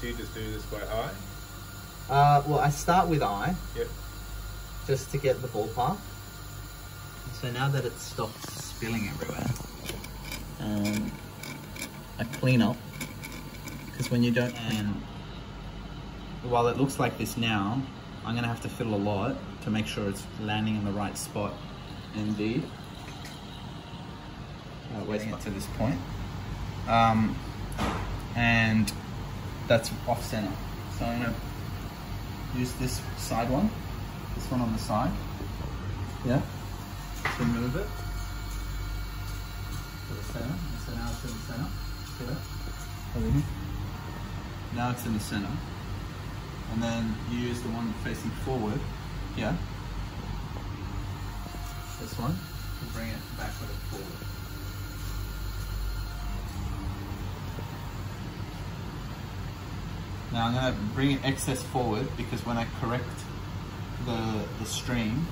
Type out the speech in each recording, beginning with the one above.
So you just do this by eye? Uh, well, I start with eye, Yep. just to get the ballpark. So now that it's stopped spilling everywhere, um, I clean up. Because when you don't, and while it looks like this now, I'm gonna have to fill a lot to make sure it's landing in the right spot. Indeed. Uh, waiting it to this point. Um, and that's off center. So I'm gonna use this side one, this one on the side. Yeah. To move it to the center. So now it's in the center. See that? Over here. Now it's in the center. And then you use the one facing forward. Yeah. This one to bring it backward and forward. Now I'm going to bring it excess forward because when I correct the the stream,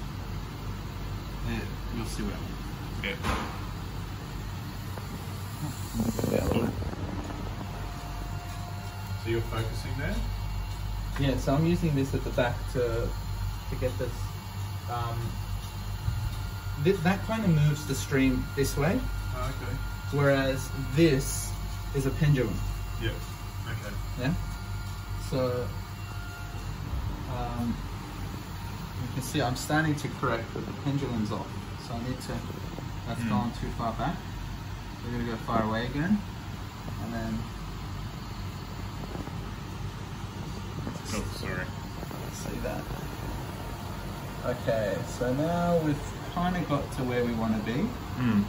it, you'll see what. i Yeah. So you're focusing there? Yeah, so I'm using this at the back to to get this. Um, th that kind of moves the stream this way, Oh, okay. whereas this is a pendulum. Yeah, Okay. Yeah. So um, you can see I'm starting to correct, but the pendulum's off. So I need to. That's Hmm. gone too far back. We're gonna go far away again, and then Oh, sorry. see that. Okay, so now we've kind of got to where we want to be. Hmm.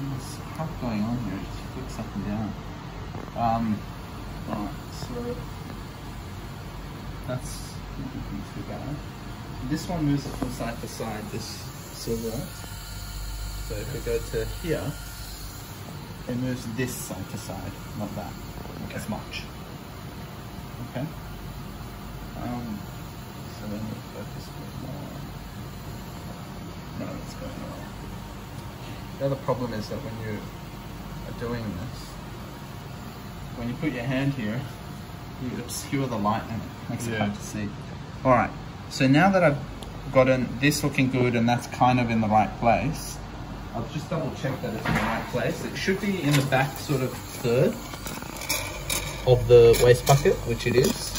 And There's crap going on here. It just flicks up and down. Um, right, so that's looking too bad. This one moves it from side to side. This silver. So if we go to here, it moves this side to side, not that as much. Okay. Um, so then we focus a bit more. No, it's going well. The other problem is that when you are doing this, when you put your hand here, you obscure the light and it makes it hard to see. Alright, so now that I've gotten this looking good and that's kind of in the right place, I'll just double check that it's in the right place. It should be in the back sort of third of the waste bucket, which it is.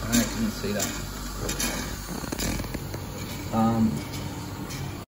I don't know if you can see that. Um,